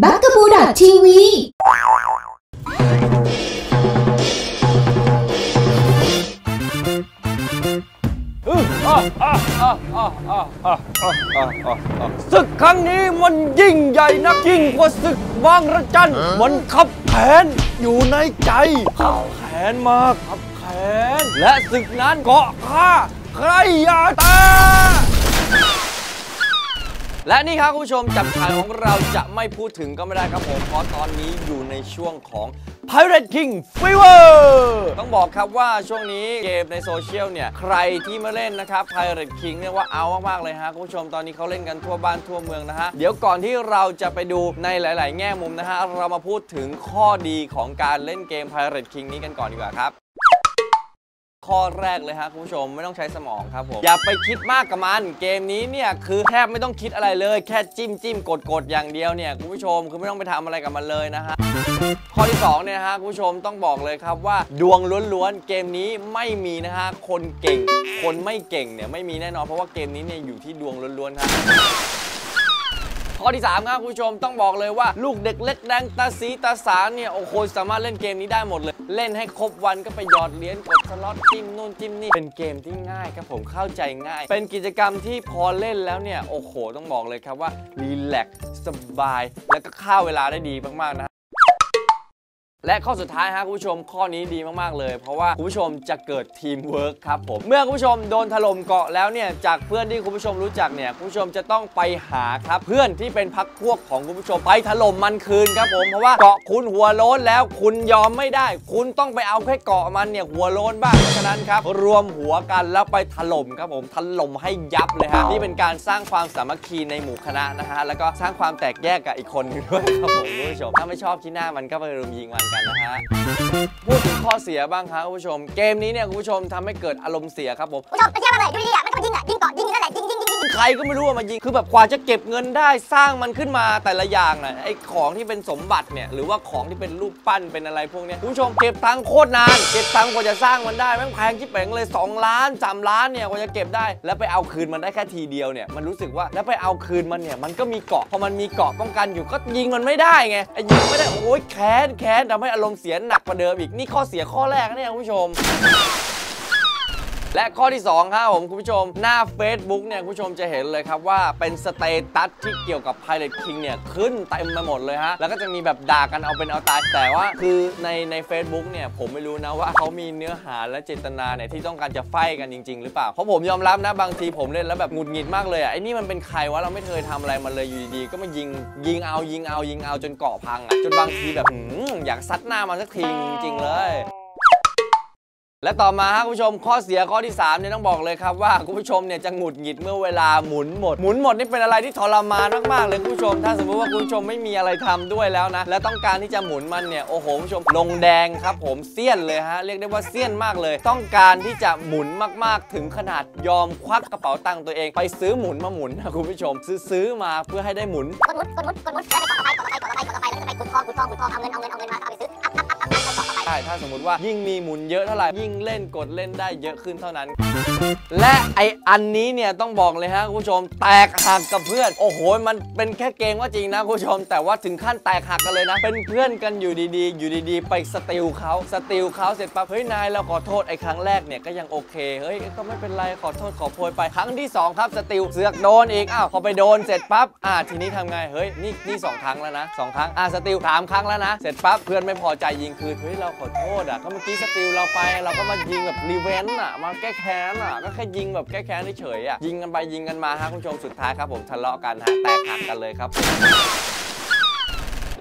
บักกะบูดอททีวีศึกครั้งนี้มันยิ่งใหญ่นักยิ่งกว่าศึกบางระจัน มันขับแขนอยู่ในใจขับแขนมากขับแขนและศึกนั้นเกาะข้าใครอย่าตา และนี่ครับคุณผู้ชมจับฉายของเราจะไม่พูดถึงก็ไม่ได้ครับผมเพราะตอนนี้อยู่ในช่วงของ Pirate King Fever ต้องบอกครับว่าช่วงนี้เกมในโซเชียลเนี่ย ใครที่มาเล่นนะครับ Pirate King เนี่ยว่าเอามาก ๆ เลยฮะคุณผู้ชมตอนนี้เขาเล่นกันทั่วบ้านทั่วเมืองนะฮะ เดี๋ยวก่อนที่เราจะไปดูในหลาย ๆ แง่มุมนะฮะ เรามาพูดถึงข้อดีของการเล่นเกม Pirate King นี้กันก่อนดีกว่าครับ ข้อแรกเลยฮะคุณผู้ชมไม่ต้องใช้สมองครับผม อย่าไปคิดมากกับมัน เกมนี้เนี่ยคือแทบไม่ต้องคิดอะไรเลย แค่จิ้มจิ้มกดกดอย่างเดียวเนี่ยคุณผู้ชมคือไม่ต้องไปทำอะไรกับมันเลยนะฮะข้อที่2เนี่ยนะฮะคุณผู้ชมต้องบอกเลยครับว่า ดวงล้วนๆเกมนี้ไม่มีนะฮะคนเก่ง คนไม่เก่งเนี่ยไม่มีแน่นอนเพราะว่าเกมนี้เนี่ยอยู่ที่ดวงล้วนๆครับ ข้อที่ 3 ครับคุณผู้ชมต้องบอกเลยว่าลูกเด็กเล็กแดงตาสีตาสาเนี่ยโอ้โหสามารถเล่นเกมนี้ได้หมดเลย เล่นให้ครบวันก็ไปหยอดเหรียญกดสล็อตจิ้มนู่นจิ้มนี่เป็นเกมที่ง่ายครับผมเข้าใจง่าย เป็นกิจกรรมที่พอเล่นแล้วเนี่ยโอ้โหต้องบอกเลยครับว่าrelax สบาย แล้วก็ฆ่าเวลาได้ดีมากๆนะ และข้อสุดท้ายฮะคุณผู้ชมข้อนี้ดีมากๆเลย เพราะว่าคุณผู้ชมจะเกิดทีมเวิร์คครับผมเมื่อคุณผู้ชมโดนถล่มเกาะแล้วเนี่ยจากเพื่อนที่คุณผู้ชมรู้จักเนี่ยคุณผู้ชมจะต้องไปหาครับ เพื่อนที่เป็นพรรคพวกของคุณผู้ชมไปถล่มมันคืนครับผมเพราะว่าเกาะคุณหัวโล้นแล้วคุณยอมไม่ได้ คุณต้องไปเอาแก้เกาะมันเนี่ยหัวโล้นบ้างเพราะฉะนั้นครับรวมหัวกันแล้วไปถล่มครับผมถล่มให้ยับเลยฮะนี่เป็นการสร้างความสามัคคีในหมู่คณะนะฮะแล้วก็สร้างความแตกแยกกับอีกคนนึงด้วยครับผมคุณผู้ชมถ้าไม่ชอบที่หน้ามันก็ไปรุมยิงมันกันนะฮะพูดถึงข้อเสียบ้างครับคุณผู้ชม เกมนี้เนี่ยคุณผู้ชมทำให้เกิดอารมณ์เสียครับผม ผู้ชมไปเที่ยวมาเลยดูดีๆอะมันก็มายิงอะยิงเกาะยิงนั่นแหละยิงยิง ใครก็ไม่รู้ว่ามายิง คือแบบกว่าจะเก็บเงินได้สร้างมันขึ้นมาแต่ละอย่างน่ะไอ้ของที่เป็นสมบัติเนี่ยหรือว่าของที่เป็นรูปปั้นเป็นอะไรพวกเนี้ยคุณผู้ชมเก็บตังค์โคตรนาน เก็บตังค์กว่าจะสร้างมันได้แม่งแพงชิบเป๋งเลย 2 ล้าน 3 ล้านเนี่ยกว่าจะเก็บได้ แล้วไปเอาคืนมันได้แค่ทีเดียวเนี่ยมันรู้สึกว่าแล้วไปเอาคืนมันเนี่ยมันก็มีเกาะพอมันมีเกาะป้องกันอยู่ก็ยิงมันไม่ได้ไงไอยิงไม่ได้โอ้ยแค้นแค้นทำให้อารมณ์เสียหนักกว่าเดิมอีกนี่ข้อเสียข้อแรกนะเนี่ยคุณผู้ชม และข้อที่2ครับผมคุณผู้ชมหน้า Facebook เนี่ยคุณผู้ชมจะเห็นเลยครับว่าเป็น status ที่เกี่ยวกับ Pirate Kings เนี่ยขึ้นเต็มไปหมดเลยฮะ แล้วก็จะมีแบบด่ากันเอาเป็นเอาตายแต่ว่าคือในใน Facebook เนี่ยผมไม่รู้นะว่าเขามีเนื้อหาและเจตนาเนี่ยที่ต้องการจะ fight กันจริง ๆ หรือเปล่า เพราะผมยอมรับนะบางทีผมเล่นแล้วแบบหงุดหงิดมากเลยอะไอ้นี่มันเป็นใครวะเราไม่เคยทำอะไรมันเลยอยู่ดีๆก็มายิงยิงเอายิงเอายิงเอาจนเกาะพังอะจนบางทีแบบหืมอยากซัดหน้ามันสักทีจริงๆเลย และต่อมาครับคุณผู้ชมข้อเสียข้อที่3เนี่ยต้องบอกเลยครับว่าคุณผู้ชมเนี่ยจะหงุดหงิดเมื่อเวลาหมุนหมด หมุนหมดนี่เป็นอะไรที่ทรมานมากๆเลยคุณผู้ชม ถ้าสมมติว่าคุณผู้ชมไม่มีอะไรทำด้วยแล้วนะ และต้องการที่จะหมุนมันเนี่ยโอ้โหคุณผู้ชมลงแดงครับ ผมเสี้ยนเลยฮะเรียกได้ว่าเสี้ยนมากเลย ต้องการที่จะหมุนมากๆ ถึงขนาดยอมควักกระเป๋าตังค์ตัวเอง ไปซื้อหมุนมาหมุนนะคุณผู้ชม ซื้อซื้อมาเพื่อให้ได้หมุนกดหมุนกดหมุนกดหมุนแล้วไปเกาะต่อไปเกาะต่อไปเกาะต่อไปแล้วก็ไปขุดทองขุดทองขุดทองเอาเงินเอาเงินเอาเงินมาเอาไปซื้ออัพอัพอัพอัพอัพเกาะต่อไป ใช่ถ้าสมมติว่ายิ่งมีหมุนเยอะเท่าไหร่ยิ่งเล่นกดเล่นได้เยอะขึ้นเท่านั้น และไออันนี้เนี่ยต้องบอกเลยฮะคุณผู้ชมแตกหักกับเพื่อน โอ้โห มันเป็นแค่เกมว่าจริงนะคุณผู้ชม แต่ว่าถึงขั้นแตกหักกันเลยนะ เป็นเพื่อนกันอยู่ดีๆ อยู่ดีๆ ไป steal เขา steal เขาเสร็จปั๊บเฮ้ยนายเราขอโทษไอครั้งแรกเนี่ยก็ยังโอเคเฮ้ยก็ไม่เป็นไรขอโทษขอโพยไปครั้งที่สองครับ steal เสือกโดนอีกอ้าวพอไปโดนเสร็จปั๊บอ่าทีนี้ทำไงเฮ้ยนี่นี่สองครั้งแล้วนะสองครั้งอ่า steal สามครั้งแล้วนะเสร็จปั๊บเพื่อนไม่พอใจยิงคืนเฮ้ยเราขอโทษอะก็เมื่อกี้ steal เราไปเราก็มายิงแบบ revenge อะมาแก้แค้นอะก็แค่ยิงแบบแก้แค้นเฉยอะยิงกันไปยิงกันมาฮะคุณผู้ชมสุดท้ายครับผมทะเลาะกันฮะแตกหักกันเลยครับ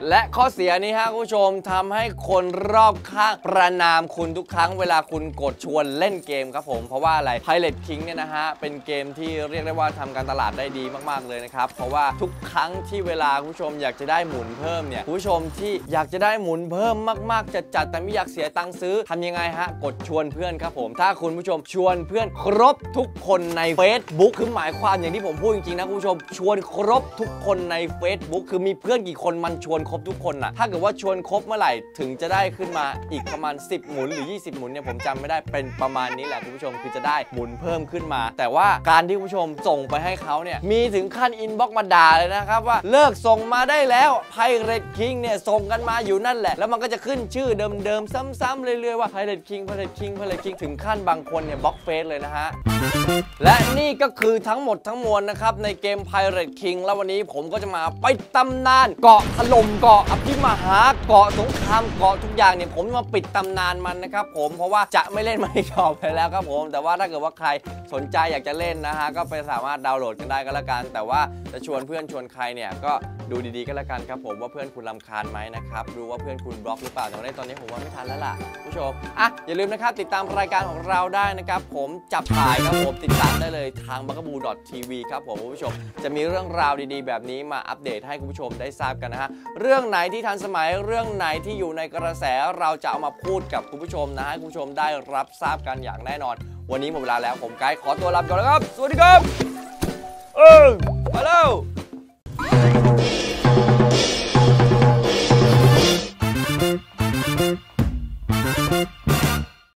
และข้อเสียนี้ฮะคุณผู้ชมทำให้คนรอบข้างประนามคุณทุกครั้งเวลาคุณกดชวนเล่นเกมครับผม เพราะว่าอะไร Pilot King เนี่ยนะฮะ เป็นเกมที่เรียกได้ว่าทำการตลาดได้ดีมากๆเลยนะครับ เพราะว่าทุกครั้งที่เวลาคุณผู้ชมอยากจะได้หมุนเพิ่มเนี่ยคุณผู้ชมที่อยากจะได้หมุนเพิ่มมากๆจะจัดแต่ไม่อยากเสียตังค์ซื้อทำยังไงฮะกดชวนเพื่อนครับผม ถ้าคุณผู้ชมชวนเพื่อนครบทุกคนใน Facebook คือหมายความอย่างที่ผมพูดจริงๆนะคุณผู้ชมชวนครบทุกคนใน Facebook คือมีเพื่อนกี่คนมันชวนครบทุกคนน่ะถ้าเกิดว่าชวนครบเมื่อไหร่ถึงจะได้ขึ้นมาอีกประมาณ 10 หมุนหรือ 20 หมุนเนี่ยผมจำไม่ได้เป็นประมาณนี้แหละคุณผู้ชมคือจะได้หมุนเพิ่มขึ้นมา แต่ว่าการที่คุณผู้ชมส่งไปให้เขาเนี่ยมีถึงขั้น inbox มาด่าเลยนะครับว่าเลิกส่งมาได้แล้ว Pirate Kings เนี่ยส่งกันมาอยู่นั่นแหละ แล้วมันก็จะขึ้นชื่อเดิมๆซ้ำๆเรื่อยๆว่า Pirate Kings Pirate Kings Pirate Kings ถึงขั้นบางคนเนี่ย block Face เลยนะฮะ และนี่ก็คือทั้งหมดทั้งมวลนะครับ ในเกม Pirate King แล้ววันนี้ผมก็จะมาไปตำนาน เกาะถล่มเกาะอภิมหาเกาะสงครามเกาะทุกอย่างเนี่ยผมมาปิดตำนานมันนะครับผมเพราะว่าจะไม่เล่นมันอีกต่อไปแล้วครับผม แต่ว่าถ้าเกิดว่าใครสนใจอยากจะเล่นนะฮะก็ไปสามารถดาวน์โหลดกันได้ก็แล้วกัน แต่ว่าจะชวนเพื่อนชวนใครเนี่ยก็ ดูดีๆก็แล้วกันครับผมว่าเพื่อนคุณรำคาญไหมนะครับดูว่าเพื่อนคุณบล็อกหรือเปล่าแต่ว่าในตอนนี้ผมว่าไม่ทันแล้วล่ะผู้ชมอะอย่าลืมนะครับติดตามรายการของเราได้นะครับผมจับถ่ายครับผมติดตามได้เลยทาง b u g a b o o TV ครับผมคุณผู้ชมจะมีเรื่องราวดีๆ แบบนี้มาอัปเดตให้คุณผู้ชมได้ทราบกันนะฮะเรื่องไหนที่ทันสมัยเรื่องไหนที่อยู่ในกระแสเราจะเอามาพูดกับคุณผู้ชมนะให้คุณผู้ชมได้รับทราบกันอย่างแน่นอน วันนี้หมดเวลาแล้วผมไกด์ขอตัวลาไปก่อนแล้วครับ สวัสดีครับเออไปแล้ว